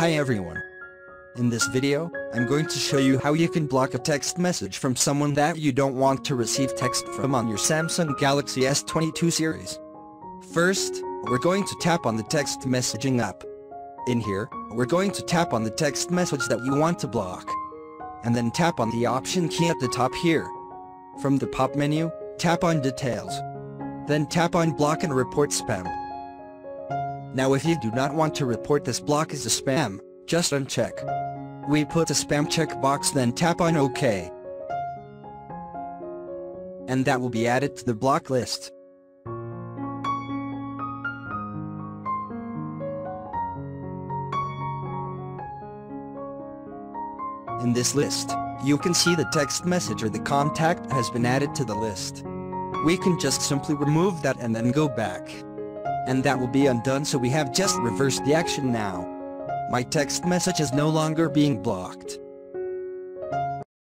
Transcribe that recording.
Hi everyone. In this video, I'm going to show you how you can block a text message from someone that you don't want to receive text from on your Samsung Galaxy S22 series. First, we're going to tap on the text messaging app. In here, we're going to tap on the text message that you want to block. And then tap on the option key at the top here. From the pop menu, tap on details. Then tap on block and report spam. Now if you do not want to report this block as a spam, just uncheck. We put a spam checkbox then tap on OK. And that will be added to the block list. In this list, you can see the text message or the contact has been added to the list. We can just simply remove that and then go back. And that will be undone so we have just reversed the action now. My text message is no longer being blocked.